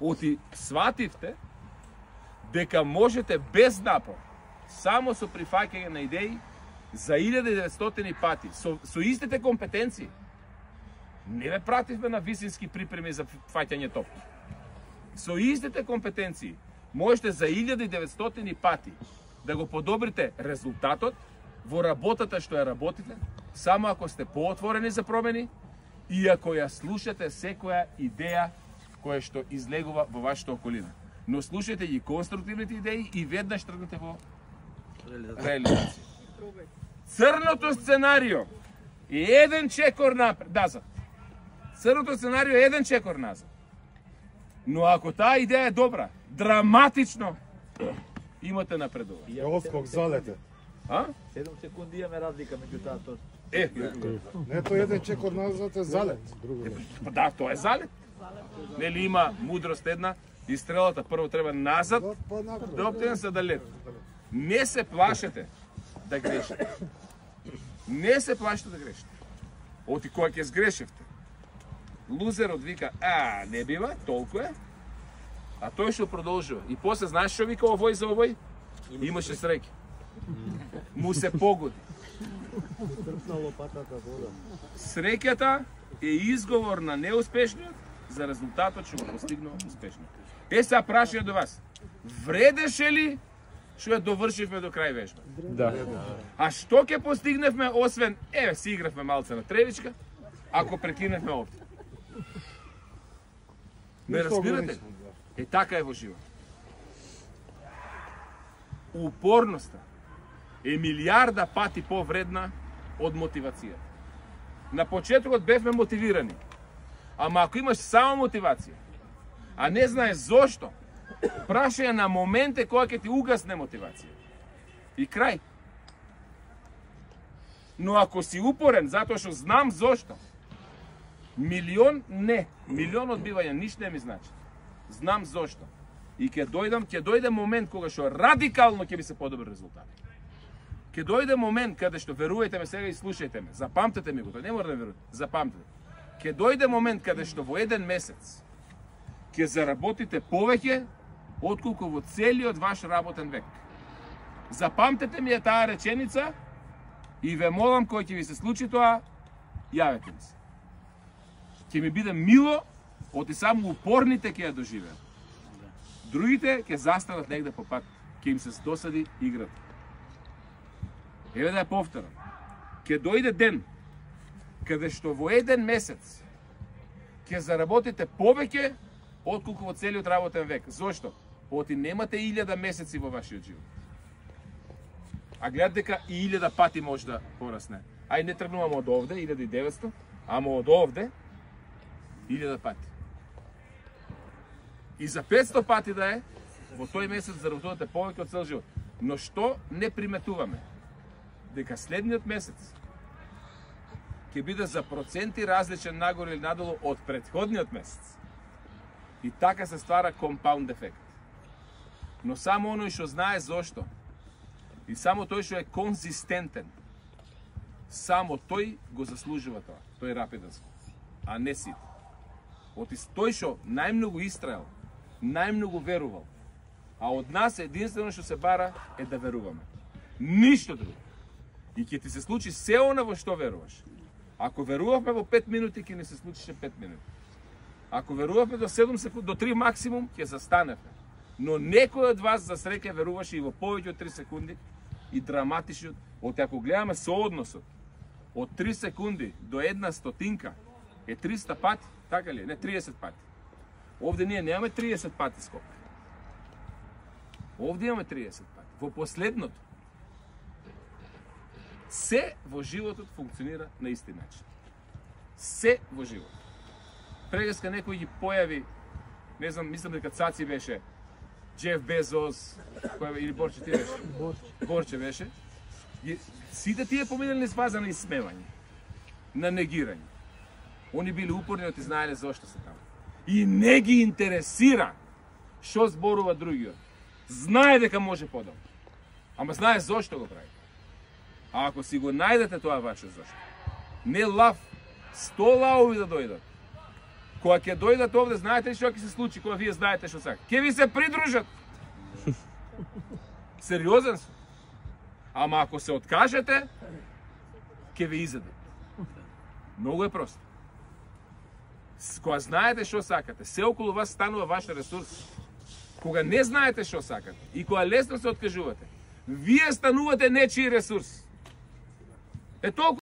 Оти свативте дека можете без напор, само со прифаќање на идеи, за 1900 пати, со, со истите компетенции, не ве пративме на висински припреми за фаќање топки. Со истите компетенции, можете за 1900 пати да го подобрите резултатот во работата што ја работите, само ако сте поотворени за промени и ако ја слушате секоја идеја која што излегува во вашата околина. Но слушајте ги конструктивните идеи и веднаш тргнете во реализација. Црното сценарио е еден чекор напред, назад. Црното сценарио е еден чекор назад. Но ако таа идеја е добра, драматично, имате напредување. Јовског залете. А? 7 секунди имаме разлика меѓу таа точка. Е, Не тој еден чекор назад е залет. Друго па да, тоа е залет. Нели има мудрост една и стрелата прво треба назад Да, оптен напред. да се лет. Не се плашете да грешите. Не се плашете да грешите. Оти кога ќе сгрешевте. Лузерот вика, а, не бива, толку е. А тој што продолжува. И после знаеш што вика овој за овој? Имаше среќа. Му се погоди. Среќата е изговор на неуспешниот за резултатот што го постигнува успешниот. Е сега прашање до вас. Вредеше ли што ја довршивме до крај вежба? Да. А што ќе постигневме освен еве си игравме малце на тревичка, ако прекиневме овде? Ме Ништо разбирате? да. Е така е во живот. Упорноста е милиарда пати повредна од мотивацијата. На почетокот бевме мотивирани. Ама ако имаш само мотивација, а не знаеш зошто, прашај на моменте кога ќе ти угасне мотивација. И крај. Но ако си упорен затоа што знам зошто, милион не, милион одбивања ништо не ми значи. Знам зошто. И ќе дојдам, ќе дојде момент кога што радикално ќе ми се подобри резултати. Ќе дојде момент каде што верувајте ме сега и слушајте ме, запамтете ми го, тоа не мора да верувате, запамтете. Ќе дојде момент каде што во еден месец ќе заработите повеќе отколку во целиот ваш работен век. Запамтете ми ја таа реченица и ве молам кој ќе ви се случи тоа, јавете ми се. Ќе ми биде мило, оти само упорните ќе ја доживеат. Другите ќе застанат негде по пат, ќе им се досади играта. Еве да ја повторам. Ќе дојде ден каде што во еден месец ќе заработите повеќе отколку во целиот работен век. Зошто? Оти немате илјада месеци во вашиот живот. А гледате дека и илјада пати може да порасне. Ај не тргнуваме од овде, 1900, ама од овде, илјада пати. И за 500 пати да е, во тој месец заработувате повеќе од цел живот. Но што не приметуваме? Дека следниот месец ќе биде за проценти различен нагоре или надолу од предходниот месец. И така се ствара компаунд ефект. Но само оној што знае зошто и само тој што е конзистентен, само тој го заслужува тоа, тој рапиденско, а не сите. Оти тој што најмногу истраел, најмногу верувал, а од нас единствено што се бара е да веруваме. Ништо друго. И ќе ти се случи се она во што веруваш. Ако верувавме во 5 минути, ќе не се случише 5 минути. Ако верувавме до 7 секунди, до 3 максимум, ќе застаневме. Но некој од вас за среќа веруваше и во повеќе од 3 секунди и драматичниот, од ако гледаме соодносот од 3 секунди до една стотинка е 300 пати, така ли? е? Не 30 пати. Овде ние немаме 30 пати скок. Овде имаме 30 пати. Во последното се во животот функционира на исти начин. Се во животот. Прегаска некој ги појави, не знам, мислам дека Цаци беше, Джеф Безос, кој или Борче ти беше? Борче беше. Ги, сите тие поминали низ фаза на исмевање, на негирање. Они били упорни, оти знаеле зошто се таму. И не ги интересира што зборува другиот. Знае дека може подобро. Ама знае зошто го прави. А ако си го најдете тоа ваше зошто, не лав, сто лавови да дојдат, Кога ќе дојдат овде, знаете ли што ќе се случи кога вие знаете што сакате? Ќе ви се придружат. Сериозен сум. Ама ако се откажете, ќе ви изедат. Многу е просто. Кога знаете што сакате, се околу вас станува ваш ресурс. Кога не знаете што сакате и кога лесно се откажувате, вие станувате нечи ресурс. Е толку